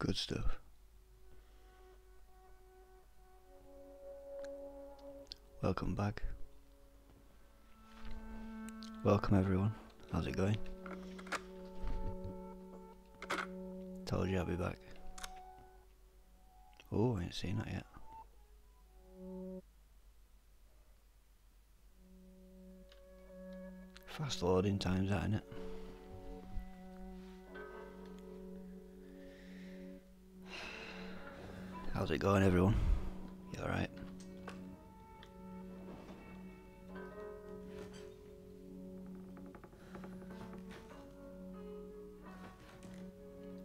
Good stuff. Welcome back. Welcome everyone. How's it going? Told you I'd be back. Oh, I ain't seen that yet. Fast loading times that, innit? How's it going everyone? You alright?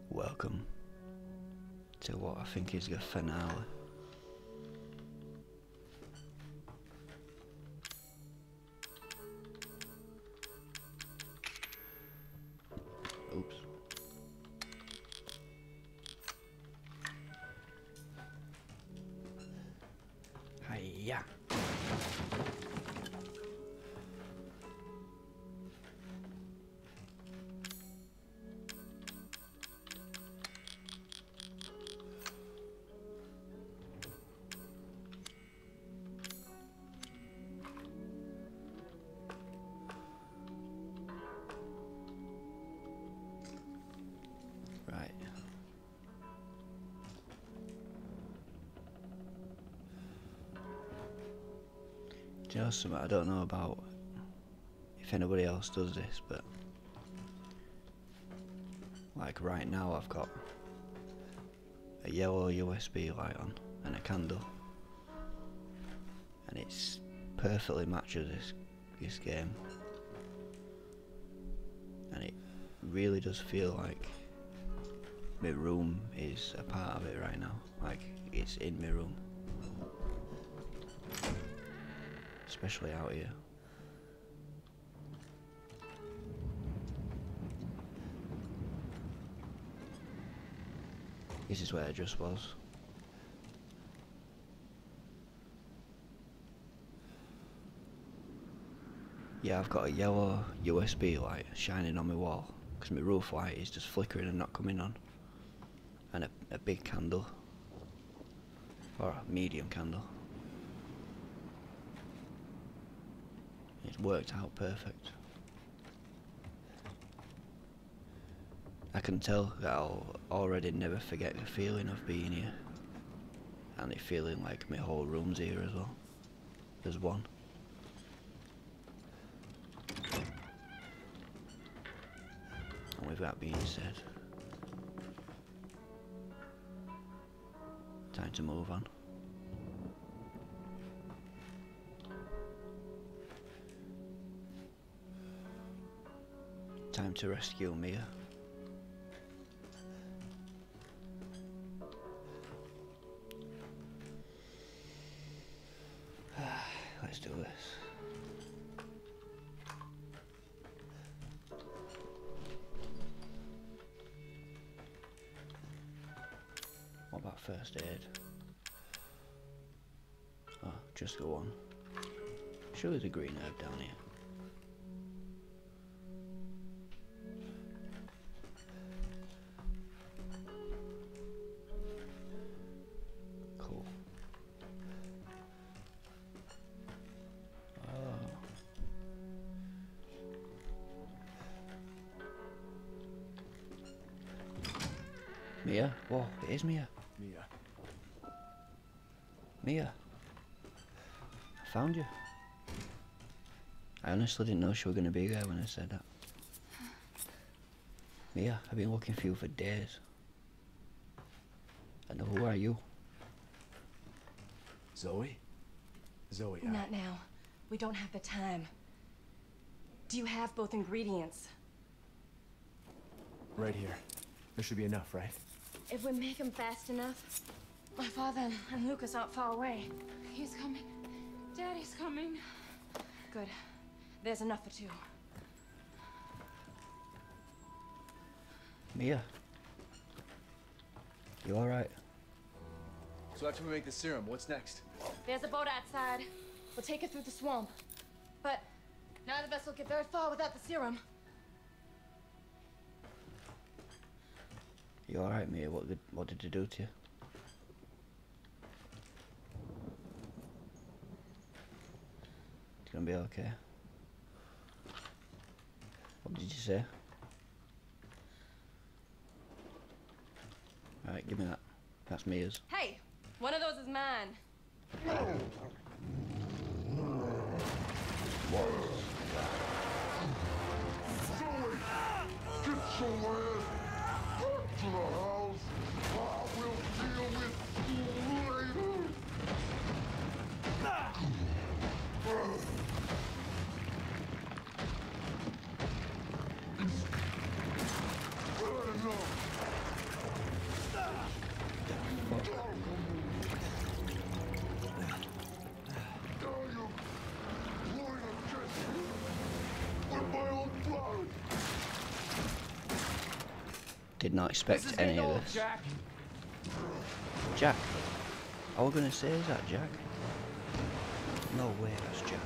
Welcome to what I think is the finale. Something I don't know about if anybody else does this, but like right now I've got a yellow USB light on and a candle. And it's perfectly matches this this game. And it really does feel like my room is a part of it right now. Like it's in my room especially out here this is where I just was Yeah, I've got a yellow USB light shining on my wall because my roof light is just flickering and not coming on. And a, a big candle, or a medium candle. Worked out perfect. I can tell that I'll already never forget the feeling of being here. And it feeling like my whole room's here as well. There's one. And with that being said, time to move on. To rescue Mia. Honestly didn't know she was going to be there when I said that. Mia, I've been looking for you for days. And who are you? Zoe? Zoe, I- Not now. We don't have the time. Do you have both ingredients? right here. There should be enough, right? If we make them fast enough, my father and Lucas aren't far away. He's coming. Daddy's coming. Good. There's enough for two. Mia. You alright? So after we make the serum, what's next? There's a boat outside. We'll take it through the swamp. But neither of us will get very far without the serum. You alright, Mia? What did, what did they do to you? It's gonna be okay. What did you say? Alright, give me that. That's Mia's. Hey, one of those is mine. Did not expect any of this. Jack. Jack? All we're gonna say is that Jack? No way, that's Jack.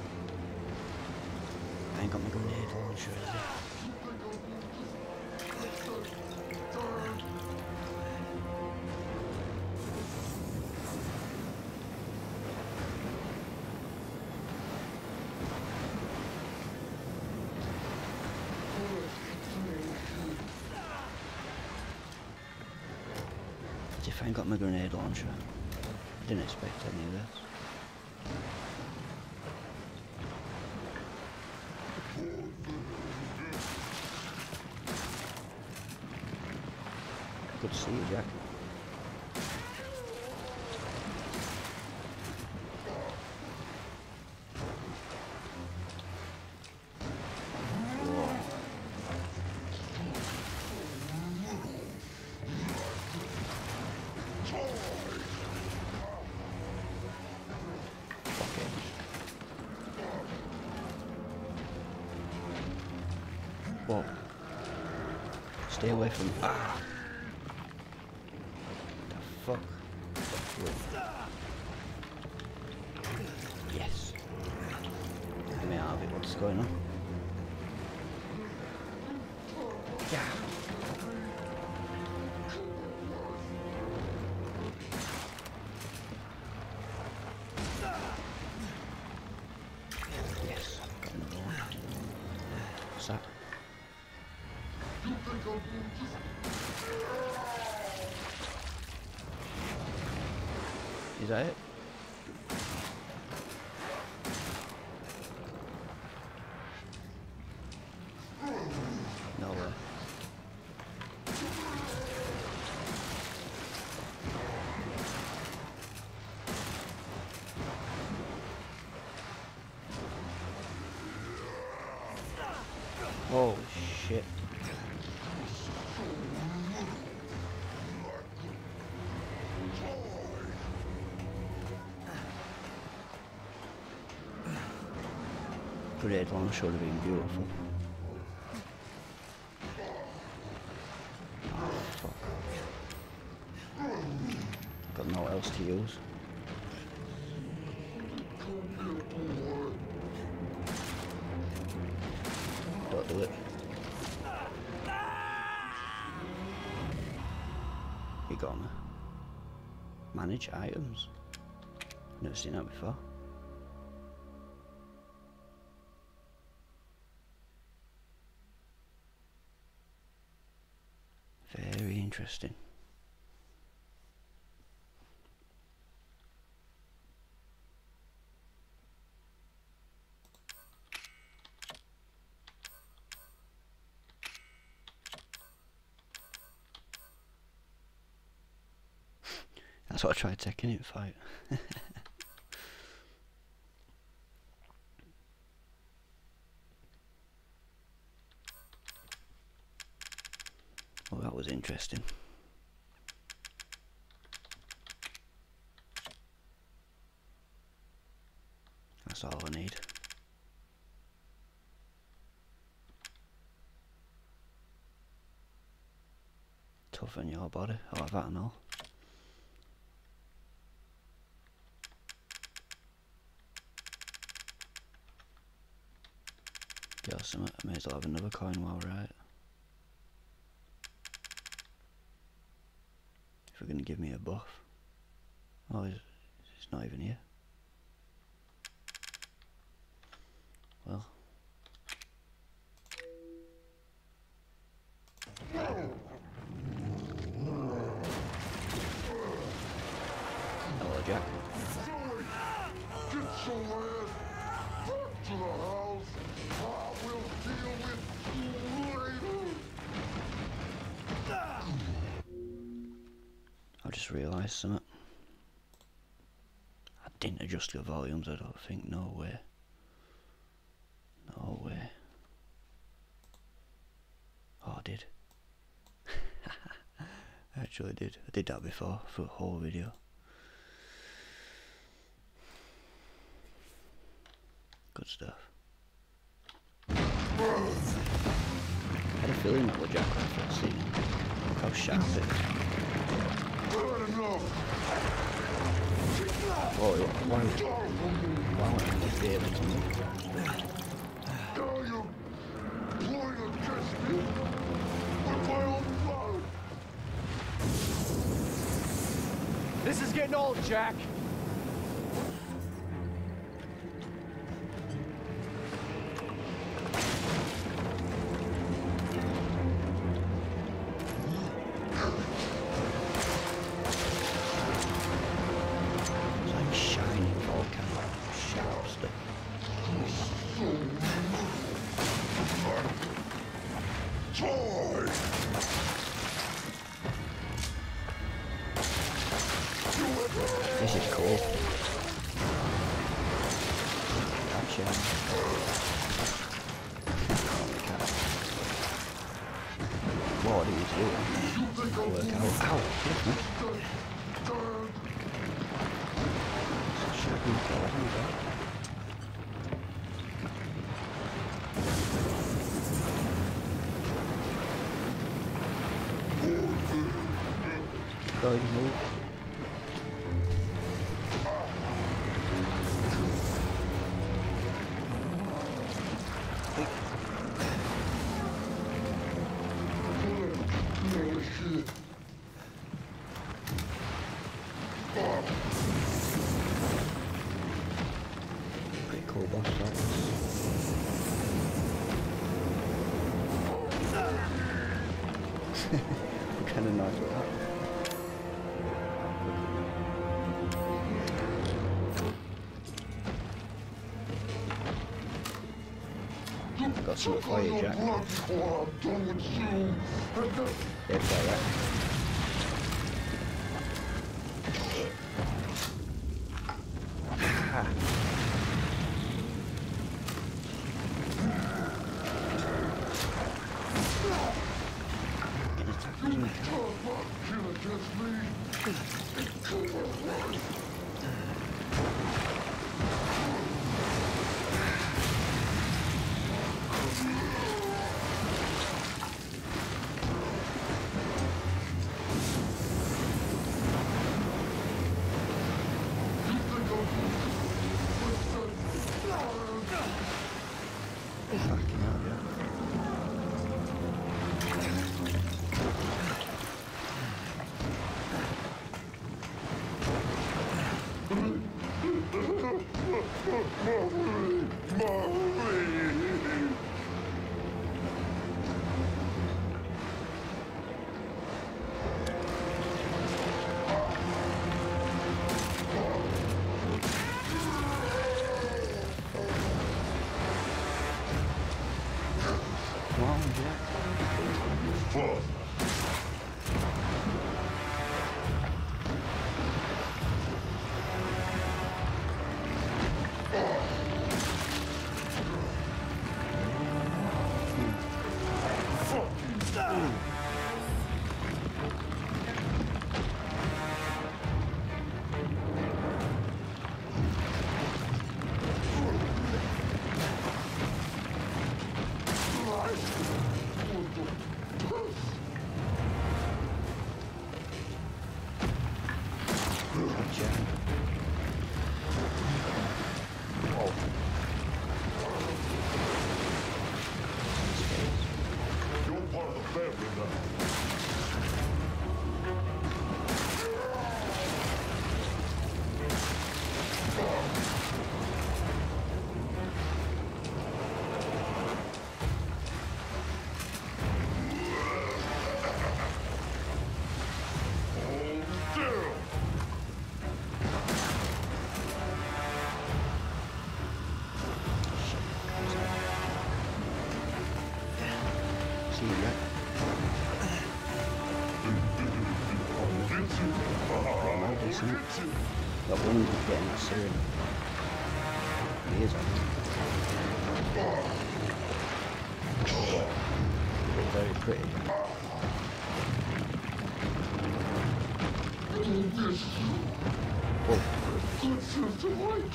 I ain't got my grenade launcher, is it? Got my grenade launcher. Didn't expect any of this. Good to see you, Jack. From. Ah! Grenade launch would have been beautiful. Got no else to use. Don't do it. You gonna manage items? Never seen that before. Interesting. That's what I tried taking it fight. was interesting. That's all I need. Toughen your body. Have that and all. Get some. I may as well have another coin while we're at it. We're going to give me a buff. Oh, it's, it's not even here. Well. Something. I didn't adjust the volumes, I don't think. No way. No way. Oh, I did. I actually did. I did that before for a whole video. Good stuff. I had a feeling that was Jack first seen. Look how sharp it is. Oh, why, why you be able to move? Now you're playing against me with my own blood. This is getting old, Jack. Go you. And then It's alright. Come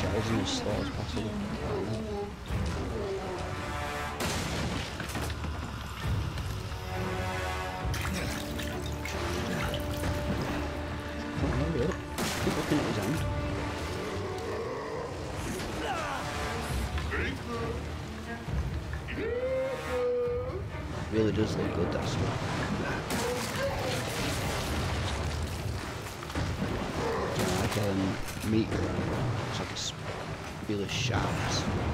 shells in his stores possible. fabulous shops.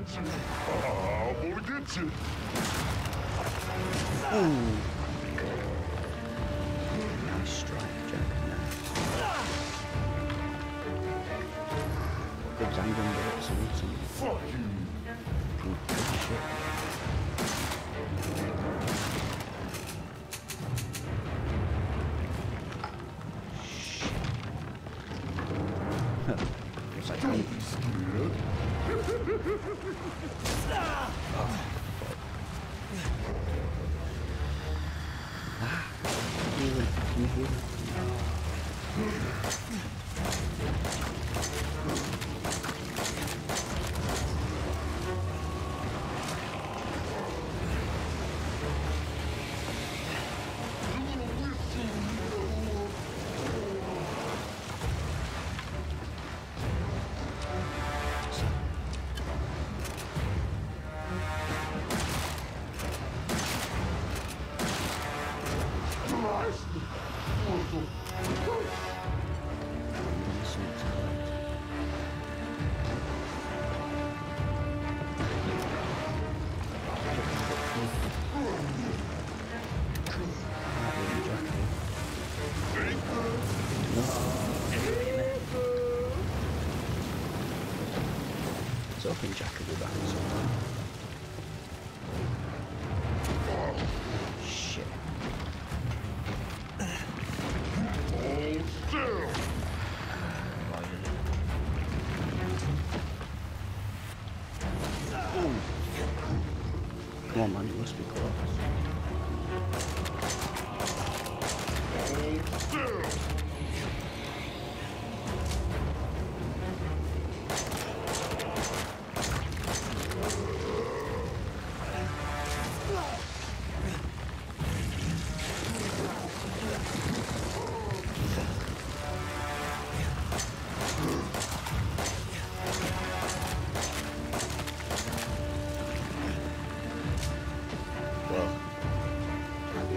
Gets you. I'm gonna get you. Ooh. Nice strike, Jack. Nice. good Zangon, but it's a Fuck you. open.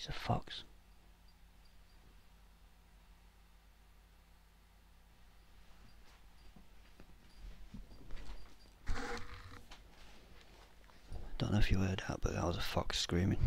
He's a fox. Don't know if you heard that, but that was a fox screaming.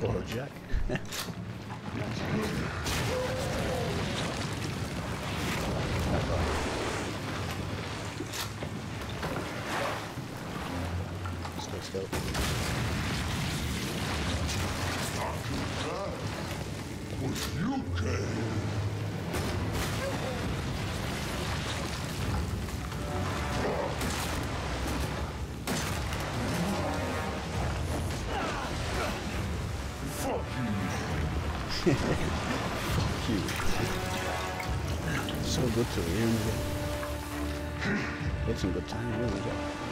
Hello, Jack. Fuck you. So good to the end. Had some good time, really, Jack. Yeah.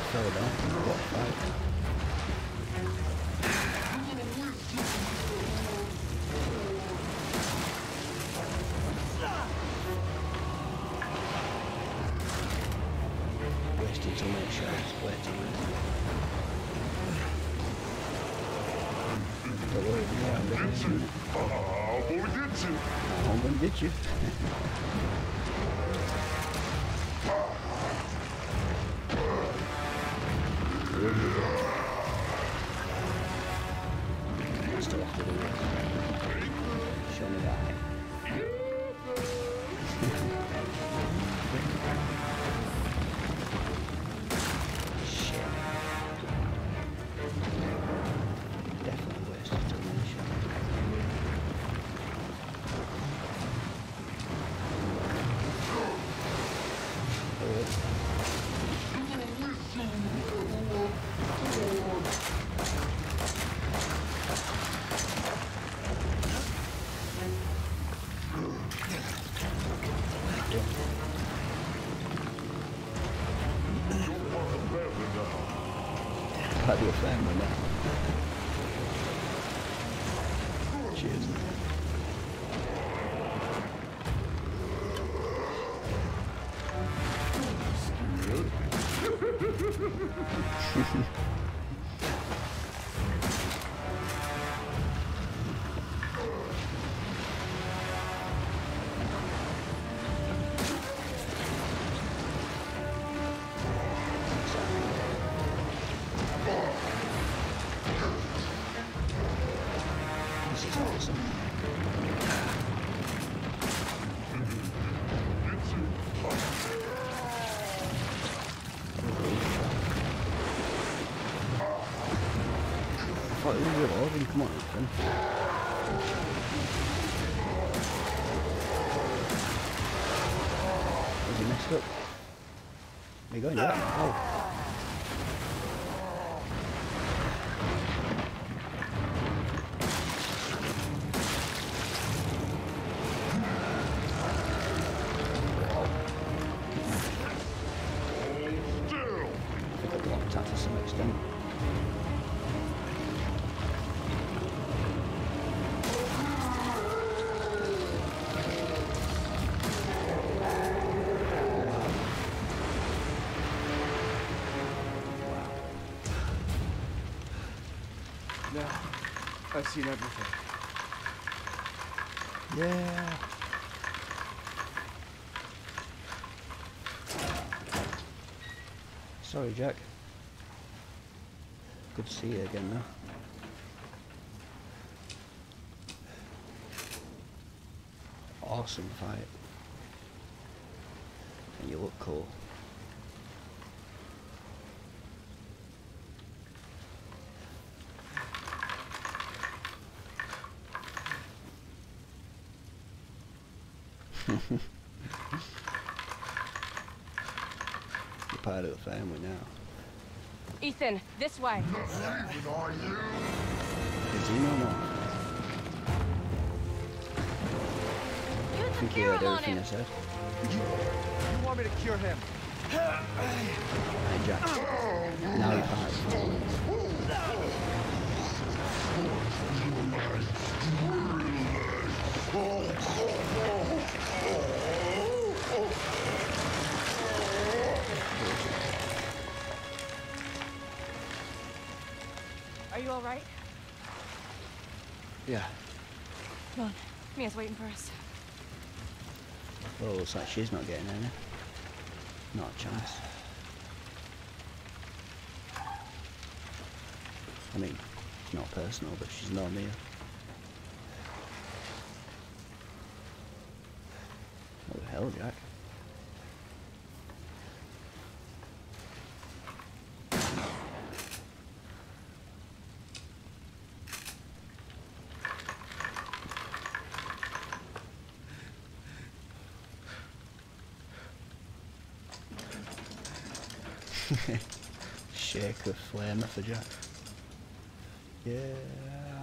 Philadelphia. On, Ethan. He messed up? Are you yet? Oh. I've seen everything. Yeah. Sorry, Jack. Good to see you again, though. Awesome fight. And you look cool. You're part of the family now. Ethan, this way. Leaving, are you? Is he no more? Use I think you heard serum on everything. I said. You want me to cure him? Hey, Jack. Oh. Now you're fired. Are you all right? Yeah. Come on. Mia's waiting for us. Well, looks like she's not getting any. Not a chance. I mean, it's not personal, but she's not Mia. What the hell, Jack? Shake a flame for Jack. Yeah.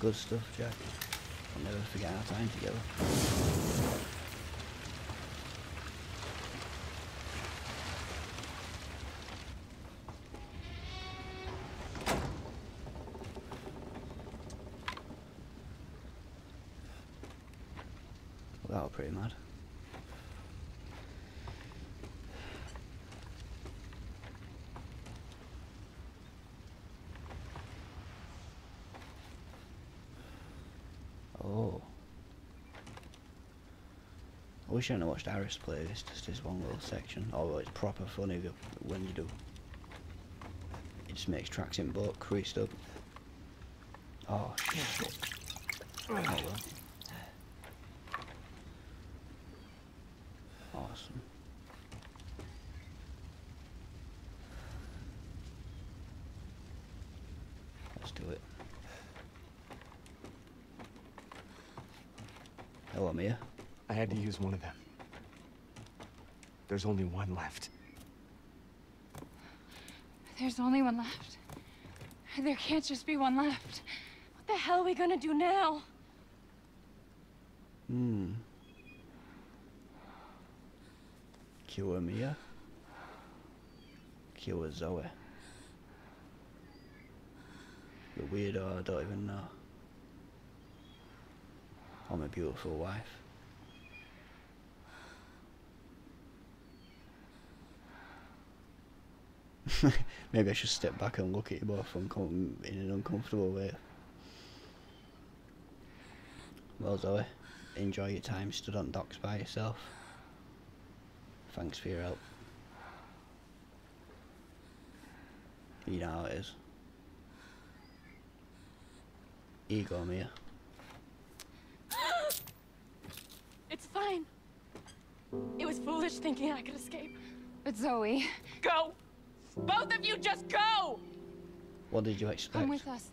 Good stuff, Jack. I'll never forget our time together. Well, that was pretty mad. Oh. I I hadn't watched Aris play this, just this one little section. Although it's proper funny when you do. It just makes tracks in boat creased up. Oh shit. Oh well. is one of them. There's only one left. There's only one left. There can't just be one left. What the hell are we gonna do now? Hmm. Kill Mia? Kill Zoe. The weirdo I don't even know. I'm a beautiful wife. Maybe I should step back and look at you both in an uncomfortable way. Well, Zoe, enjoy your time stood on docks by yourself. Thanks for your help. You know how it is. Ego, Mia. It's fine. It was foolish thinking I could escape. But Zoe, Go! Both of you just go! What did you expect? come with us.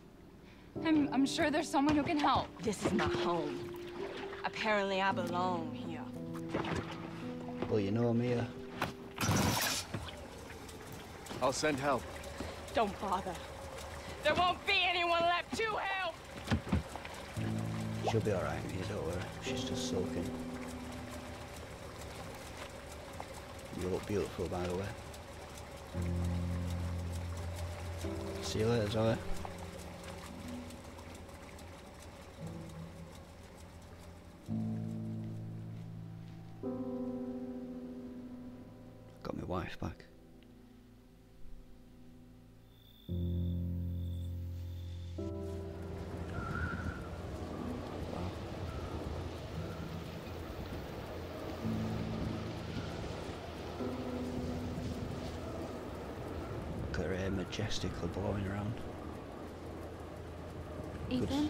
I'm, I'm sure there's someone who can help. This is my home. Apparently I belong here. Well, you know, Mia, uh, I'll send help. Don't bother. There won't be anyone left to help! she'll be alright, Mia, don't worry. She's just sulking. You look beautiful, by the way. See you later, Zoe. Got my wife back. Majestically blowing around. Good. Ethan?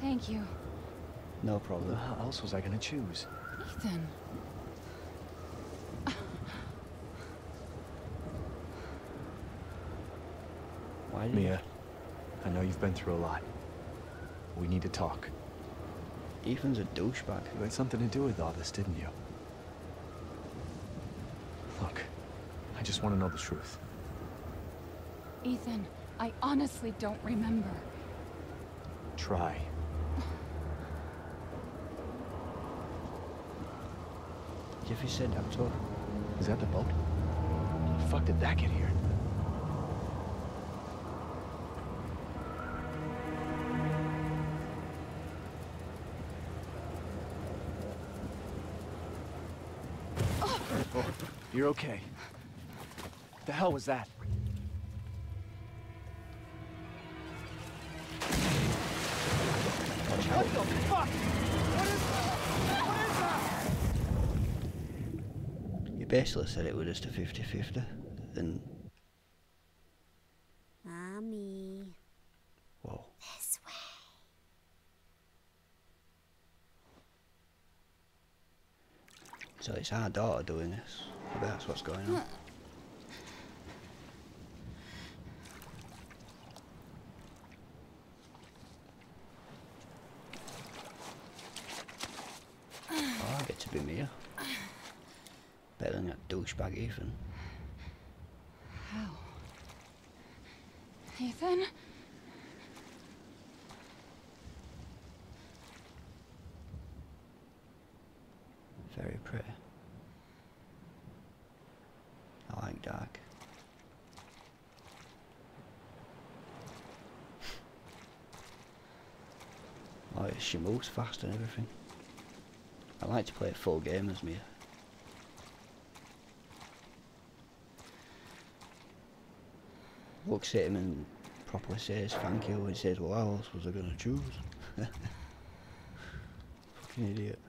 Thank you. No problem. the hell else was I gonna choose? Ethan. Why did Mia, I know you've been through a lot. We need to talk. Ethan's a douchebag. You had something to do with all this, didn't you? Look, I just want to know the truth. Ethan, I honestly don't remember. Try. Jeffy said to. Is that the boat? How the fuck did that get here? Oh, oh you're okay. The hell was that? Basically said it was just a 50-50. And, Mommy, whoa. this way. So it's our daughter doing this. That's what's going on. Oh, I get to be Mia. Better douchebag Ethan. How? Ethan? Very pretty. I like dark. Oh, she moves fast and everything. I like to play a full game as Mia. Looks at him and properly says thank you and says, well, how else was I going to choose? Fucking idiot.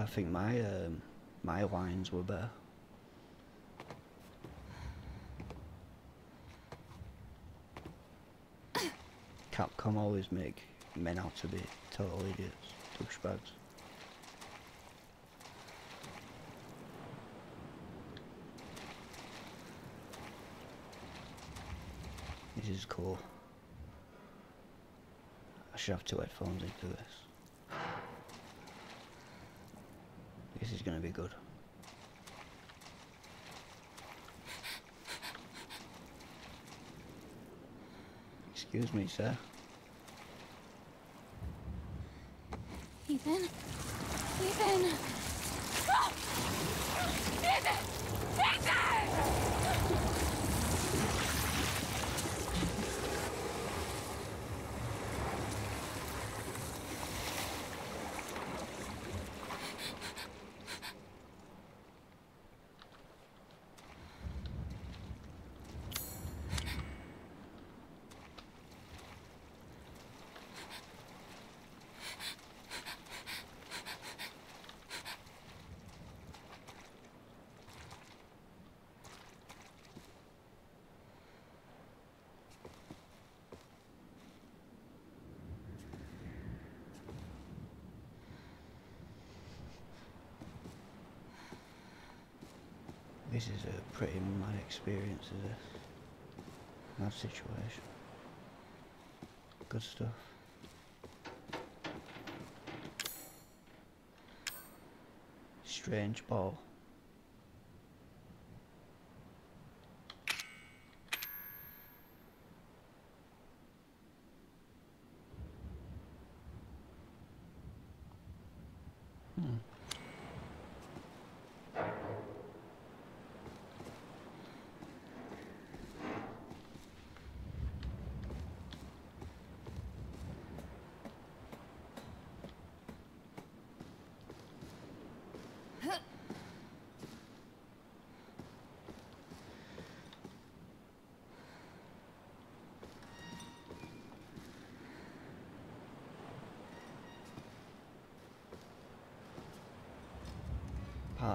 I think my um, my lines were better. Capcom always make men out to be total idiots, douchebags. This is cool. I should have two headphones into this. This is gonna be good. Excuse me, sir. Ethan? Ethan! Ah! Ethan! Ethan! This is a pretty mad experience, is this? Mad situation. Good stuff. Strange ball.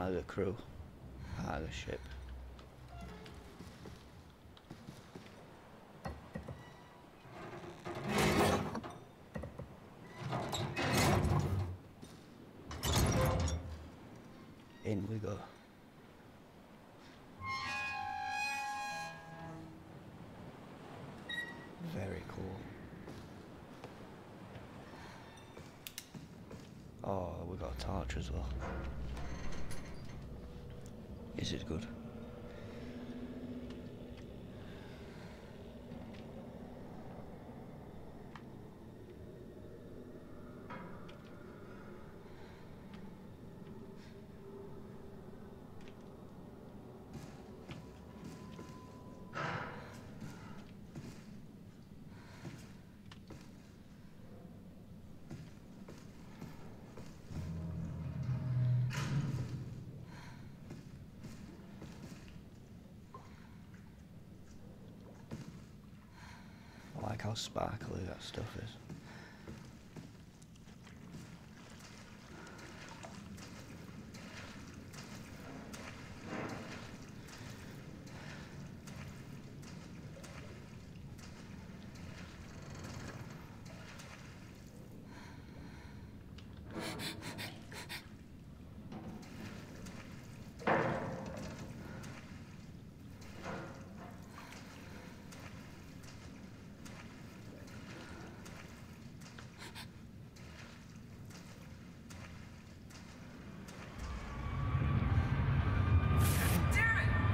Part of the crew. Part of the ship. In we go. Very cool. Oh, we got a torch as well. This it good. I like how sparkly that stuff is.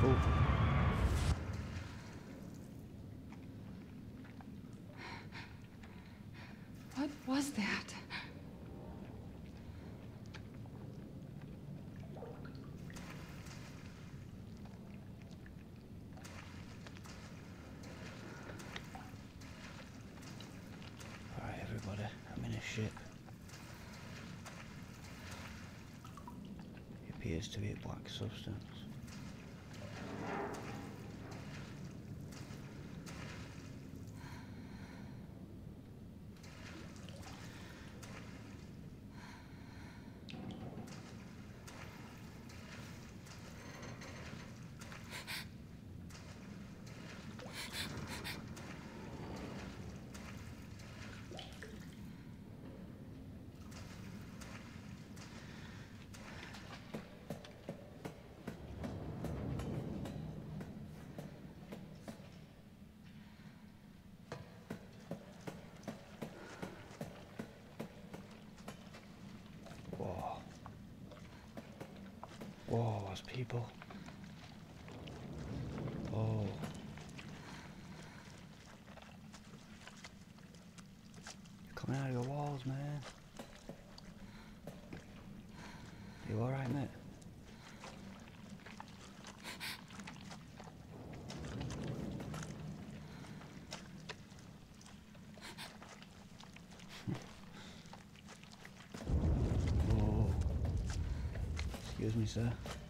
Oh. What was that? Alright, everybody, I'm in a ship. It appears to be a black substance. Whoa, those people. Oh. You're coming out of your walls, man. You alright, mate? Whoa. Excuse me, sir.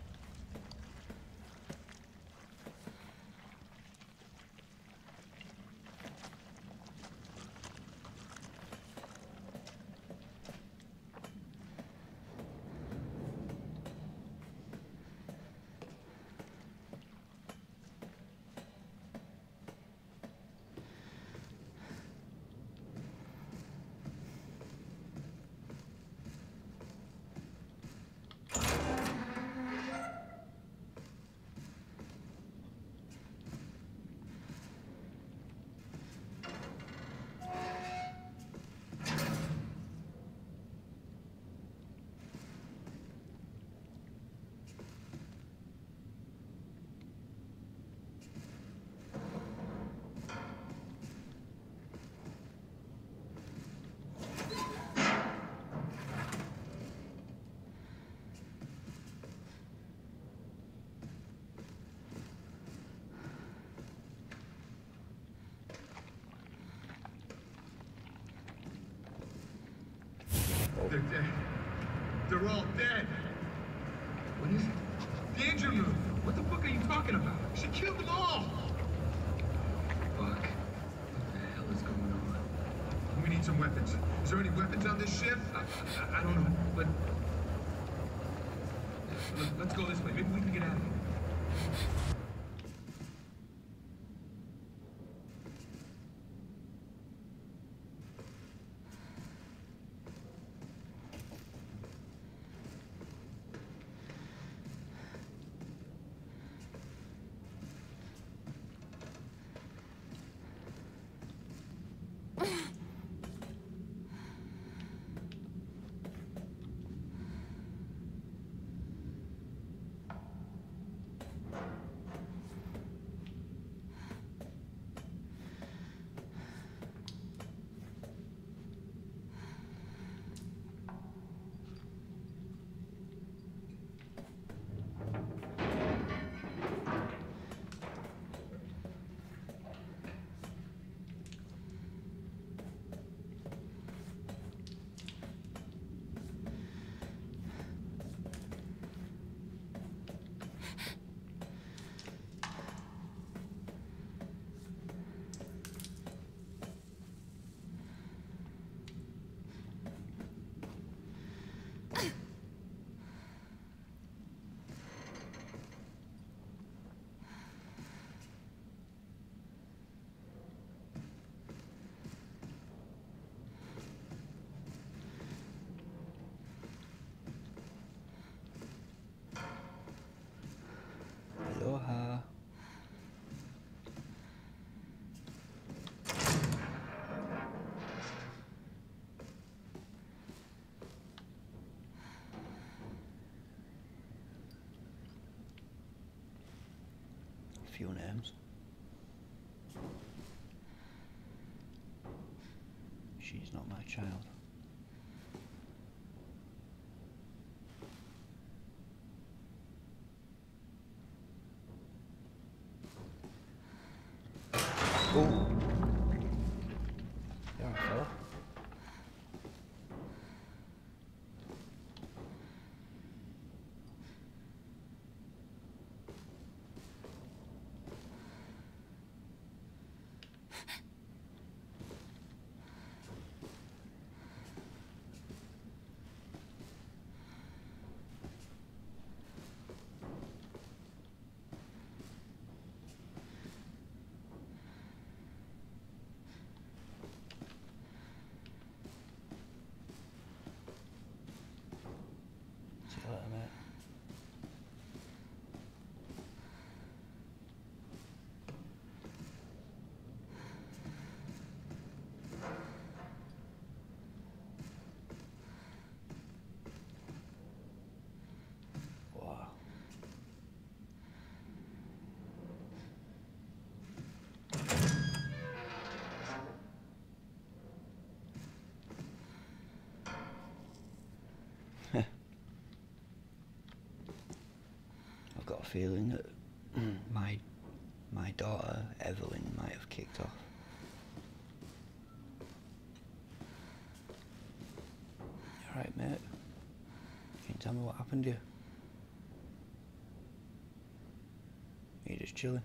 They're dead. They're all dead. What is it? Danger room. What the fuck are you talking about? She killed them all. Fuck. What the hell is going on? We need some weapons. Is there any weapons on this ship? I, I, I don't know, but... Let- Let's go this way. Maybe we can get out of here. Few names. She's not my child. Oh. You alright, fella? got a feeling that my my daughter Eveline might have kicked off. Alright, mate. Can you tell me what happened to you? Are you just chilling?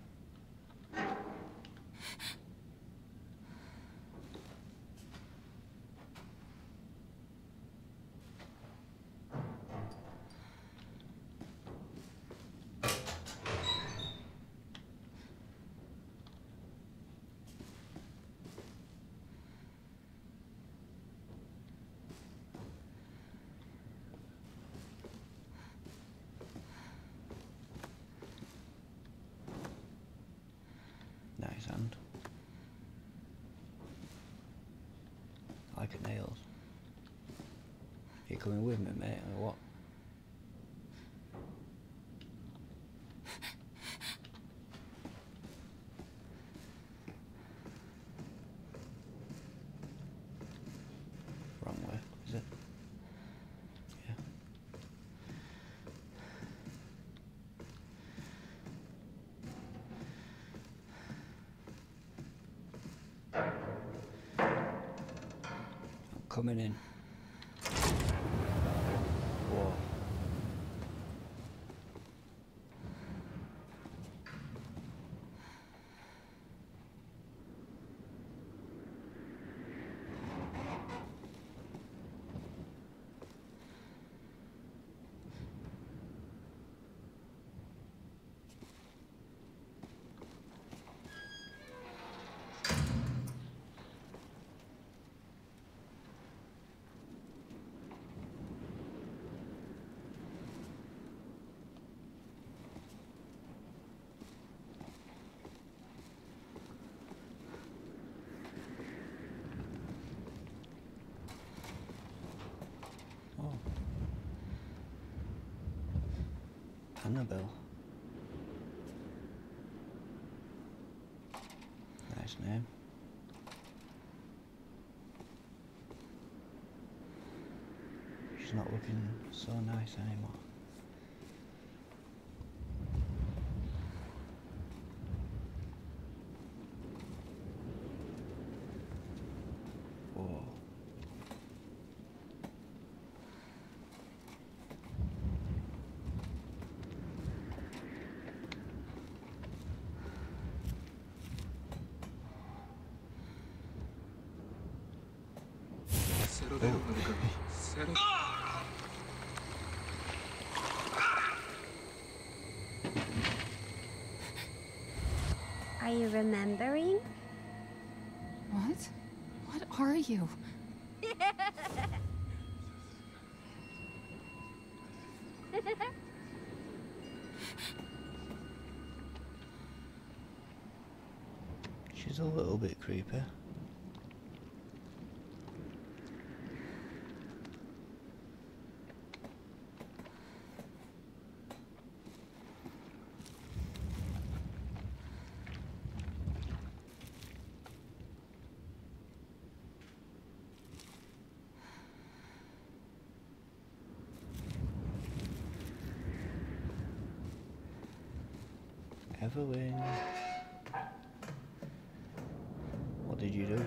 Nice I like nails. You coming with me, mate, or what? Wrong way, is it? Yeah. I'm coming in. Whoa. Oh. Annabelle. Nice name. She's not looking so nice anymore. Whoa. Are you remembering? What? What are you? She's a little bit creepy. Eveline. What did you do?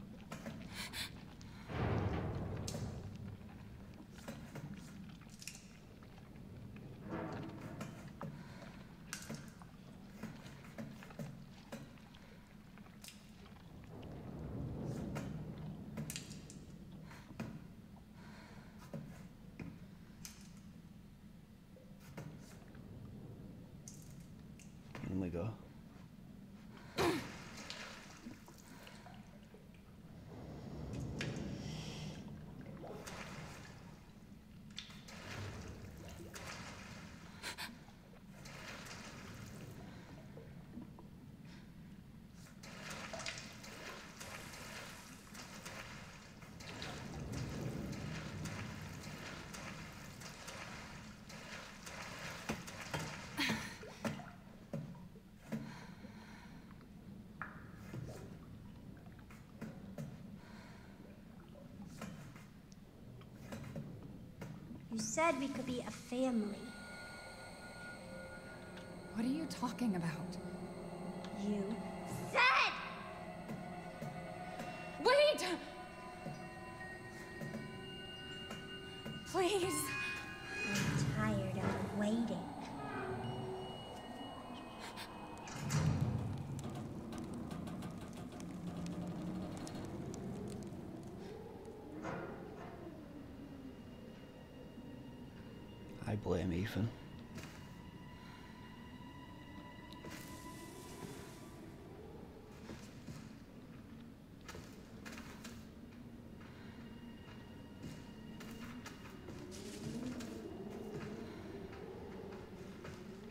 In said we could be a family. What are you talking about? You said! Wait! Please. I'm tired of waiting. I blame Ethan.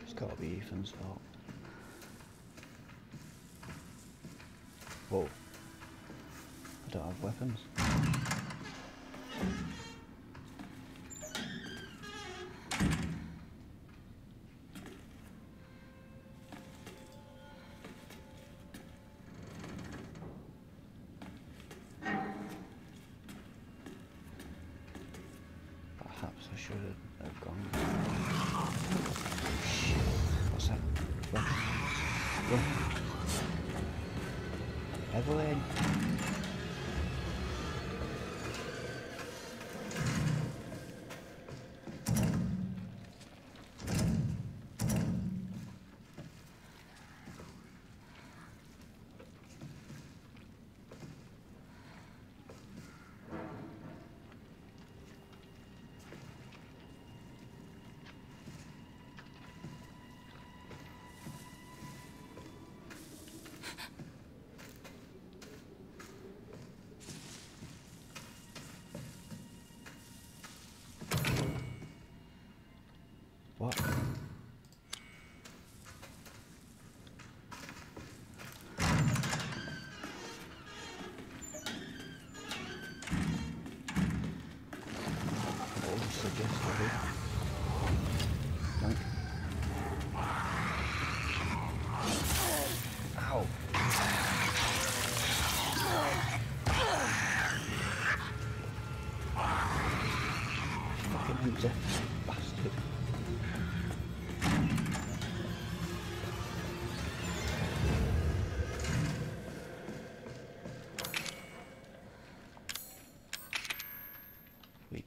It's gotta be Ethan's fault. Whoa. I don't have weapons. Perhaps I should have gone. Shit. What's that? Run. Run. Eveline.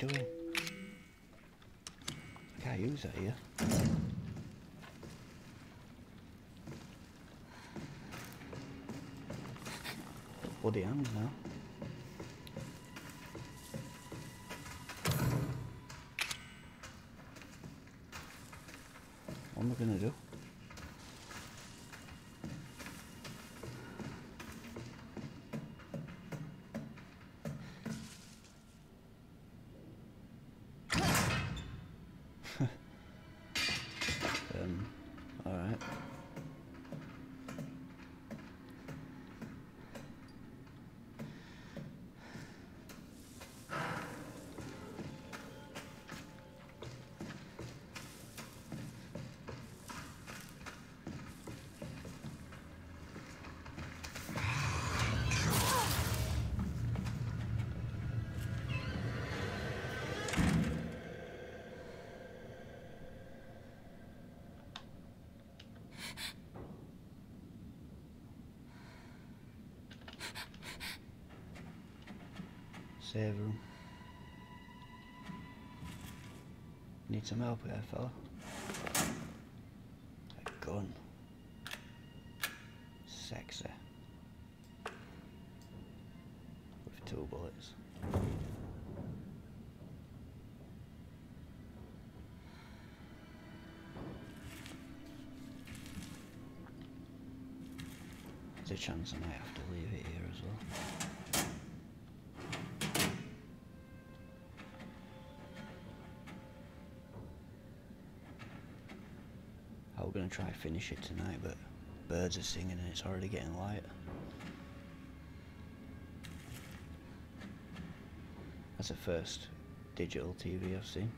Doing? I can't use that here. Bloody hands now. What am I gonna do? Need some help here, fella? A gun. Sexy. With two bullets. There's a chance I might have to leave it here as well. I was gonna try to finish it tonight, but birds are singing and it's already getting light. That's the first digital TV I've seen.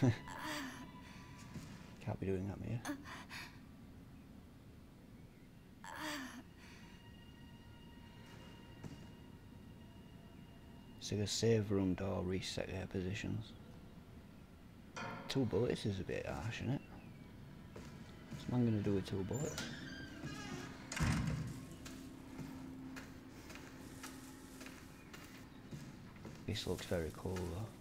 Can't be doing that, Mia. So the save room door reset their positions. Two bullets is a bit harsh, isn't it? What's gonna do with two bullets? This looks very cool though.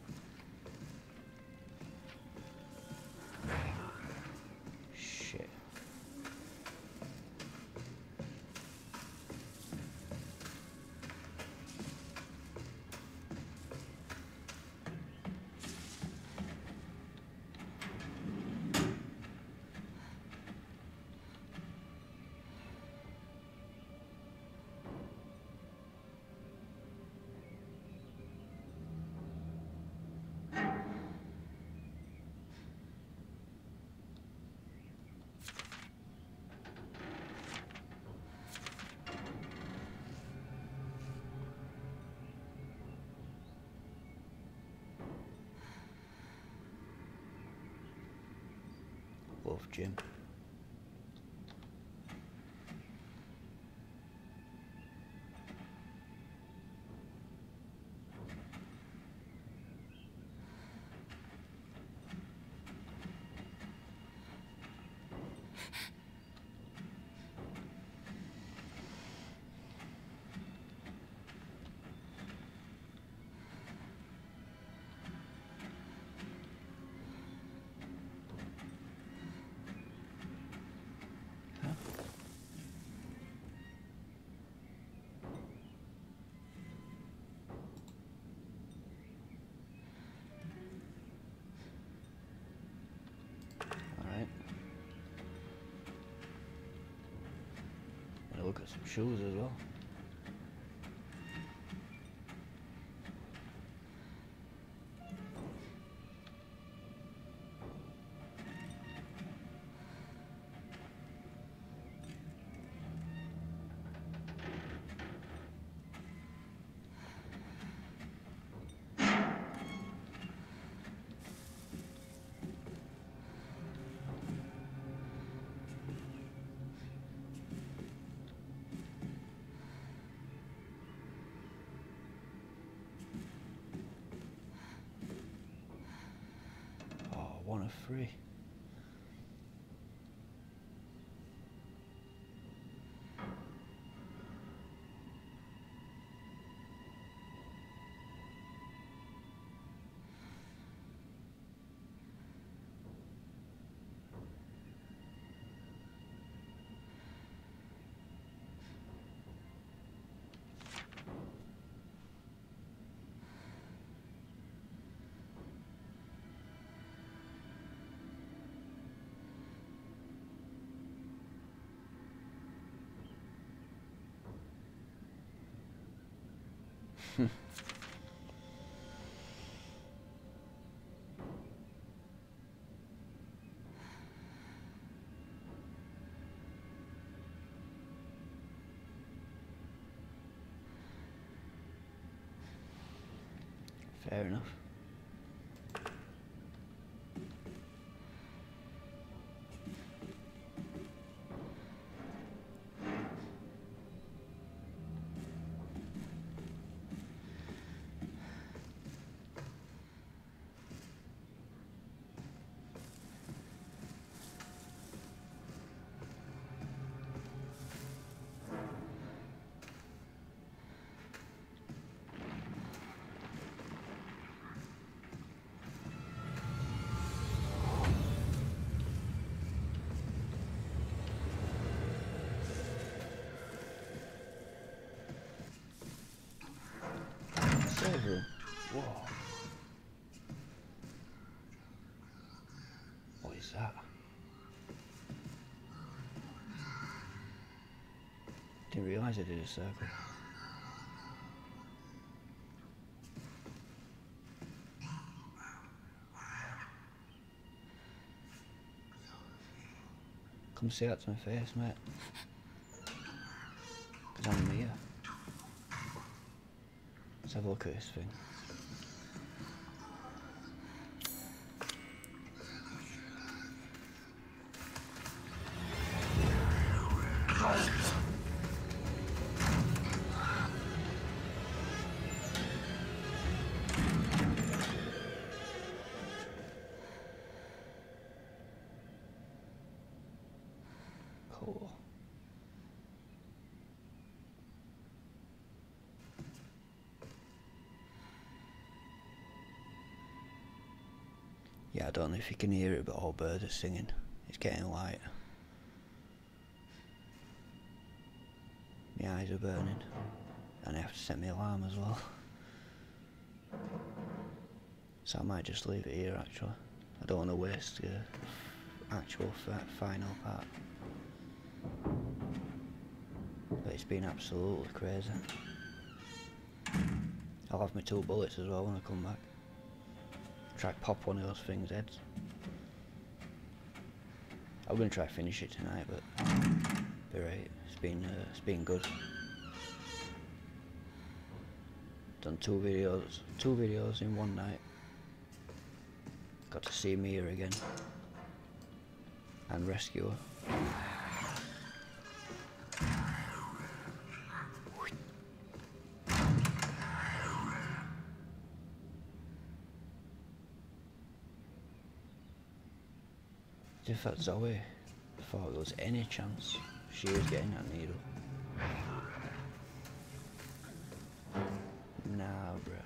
Wolf Jim. Alright. Gonna look at some shoes as well. One Fair enough. Didn't realise I did a circle. Come say that to my face, mate. Because I'm here. Let's have a look at this thing. Don't know if you can hear it, but all birds are singing. It's getting light. My eyes are burning, and I have to set my alarm as well. So I might just leave it here actually. I don't want to waste the actual final part. But it's been absolutely crazy. I'll have my two bullets as well when I come back. Try pop one of those things' heads. I'm gonna try to finish it tonight, but be right. It's been uh, it's been good. Done two videos, two videos in one night. Got to see Mia again and rescue her. If Zoe thought there was any chance she was getting that needle. Nah, bruh.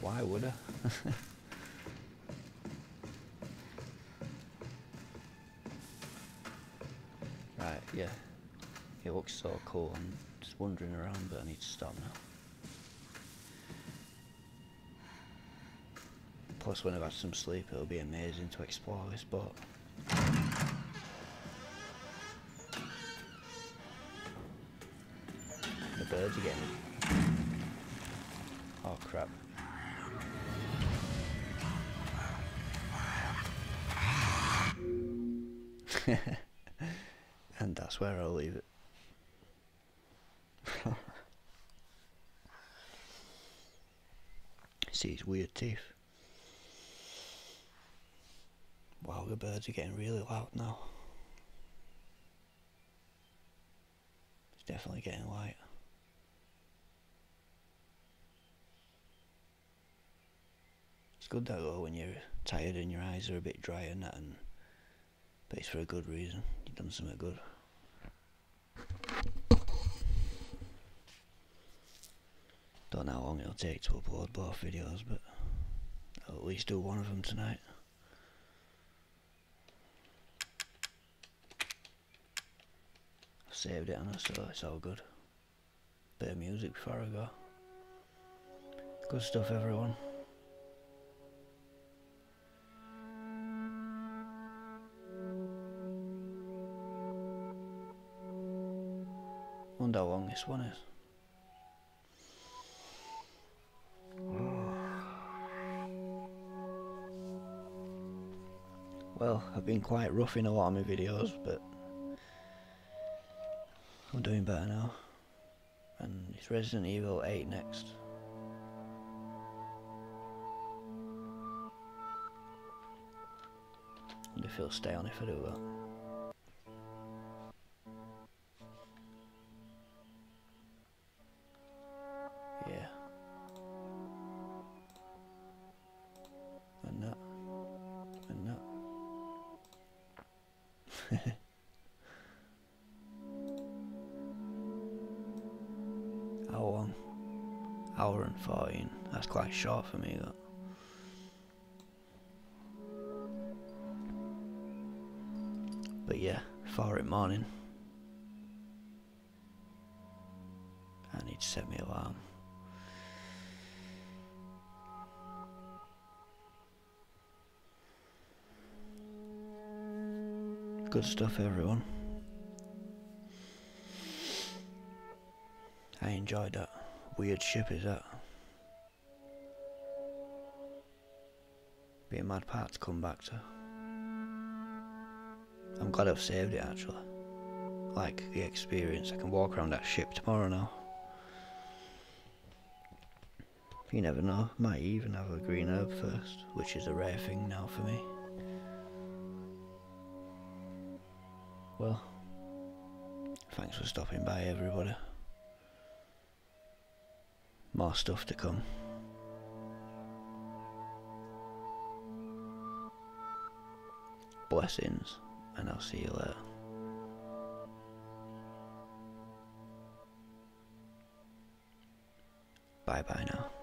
Why would I? right, yeah. It looks so cool. I'm just wandering around, but I need to stop now. Plus, when I've had some sleep, it'll be amazing to explore this boat. The birds again. Oh crap. and that's where I'll leave it. See his weird teeth. Wow, the birds are getting really loud now. It's definitely getting light. It's good though when you're tired and your eyes are a bit dry and that, and but it's for a good reason. You've done something good. Don't know how long it'll take to upload both videos, but I'll at least do one of them tonight. Saved it on us, so it's all good. Bit of music before I go. Good stuff, everyone. Wonder how long this one is. Well, I've been quite rough in a lot of my videos, but I'm doing better now. And it's Resident Evil 8 next. wonder if it'll stay on if I do that. Quite for me. But yeah, four in morning. I need to set me alarm. Good stuff, everyone. I enjoyed that. Weird ship is that. Be a mad part to come back to. I'm glad I've saved it actually. Like the experience, I can walk around that ship tomorrow now. You never know, might even have a green herb first, which is a rare thing now for me. Well, thanks for stopping by everybody. More stuff to come. Blessings, and I'll see you later. Bye bye now.